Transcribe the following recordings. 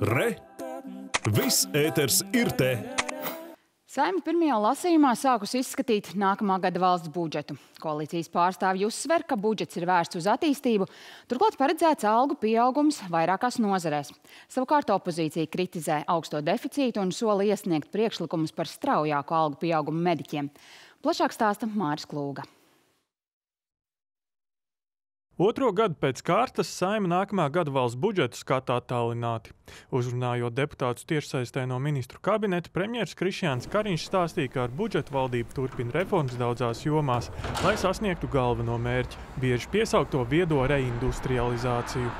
Re! Viss ēters ir te! Saima pirmajā lasījumā sākus izskatīt nākamā gada valsts budžetu. Koalīcijas pārstāvji uzsver, ka budžets ir vērsts uz attīstību, turklāt paredzēts algu pieaugums vairākās nozarēs. Savukārt opozīcija kritizē augsto deficītu un sola iesniegt priekšlikumus par straujāku algu pieaugumu mediķiem. Plašāk stāsta Māris Klūga. Otro gadu pēc kārtas saima nākamā gada valsts budžetu skatā tālināti. Uzrunājot deputātus tiešsaistē no ministru kabineta, premjeras Krišjāns Kariņš stāstīja, ka ar budžetu valdība turpina reformas daudzās jomās, lai sasniegtu galveno mērķi - bieži piesaukto viedo reindustrializāciju.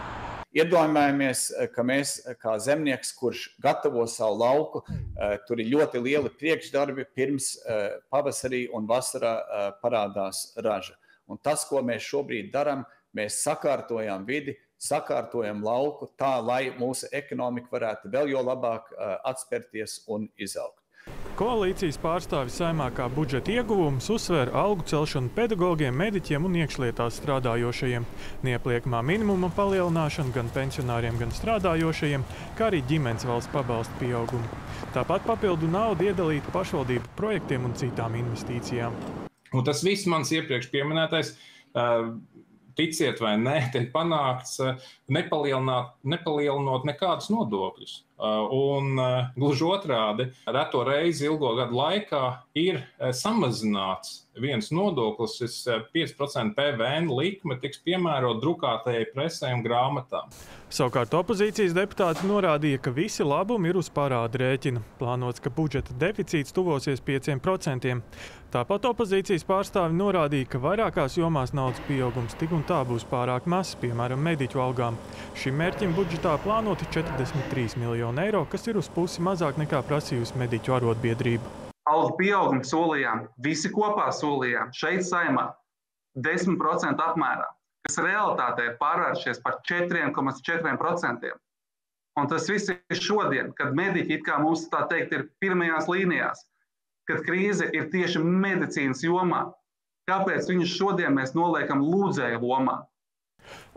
Iedomājamies, ka mēs, kā zemnieks, kurš gatavo savu lauku, tur ir ļoti lieli priekšdarbi pirms pavasarī un vasarā parādās raža. Un tas, ko mēs šobrīd darām, mēs sakārtojam vidi, sakārtojam lauku tā, lai mūsu ekonomika varētu vēl jo labāk atspērties un izaugt. Koalīcijas pārstāvis saimā kā budžeta ieguvumus uzsver algu celšanu pedagogiem, mediķiem un iekšlietās strādājošajiem, neapliekamā minimuma palielināšanu gan pensionāriem, gan strādājošajiem, kā arī ģimenes valsts pabalstu pieaugumu. Tāpat papildu naudu iedalītu pašvaldību projektiem un citām investīcijām. Un tas viss mans iepriekš pieminētais uh, ticiet vai nē, tiek panākts nepalielinot, nepalielinot nekādus nodokļus. Un gluži otrādi, reto reizi ilgo gadu laikā ir samazināts viens nodoklis, 5% PVN likme tiks piemērot drukātajai presē un grāmatām. Savukārt opozīcijas deputāti norādīja, ka visi labumi ir uz parāda rēķina. Plānots, ka budžeta deficīts tuvosies 5%. Tāpat opozīcijas pārstāvi norādīja, ka vairākās jomās naudas pieaugums tik un tā būs pārāk mazs, piemēram, mediķu algām. Šim mērķim budžetā plānoti 43 miljoni eiro, kas ir uz pusi mazāk nekā prasījusi mediķu arotbiedrība. Algu pieaugumu solījām, visi kopā solījām šeit saimā 10% apmērā, kas realitātē ir pārvēršies par 4,4%. Un tas viss ir šodien, kad mediķi it kā mums tā teikt ir pirmajās līnijās, kad krīze ir tieši medicīnas jomā. Kāpēc viņus šodien mēs noliekam lūdzēju lomā?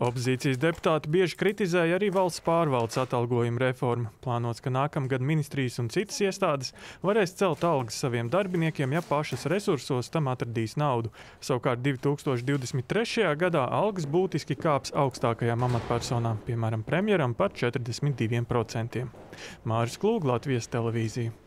Opozīcijas deputāti bieži kritizēja arī valsts pārvaldes atalgojuma reformu. Plānots, ka nākamgad ministrijas un citas iestādes varēs celt algas saviem darbiniekiem, ja pašas resursos tam atradīs naudu. Savukārt 2023. gadā algas būtiski kāps augstākajām amatpersonām, piemēram, premjeram par 42%. Māris Klūg, Latvijas televīzija.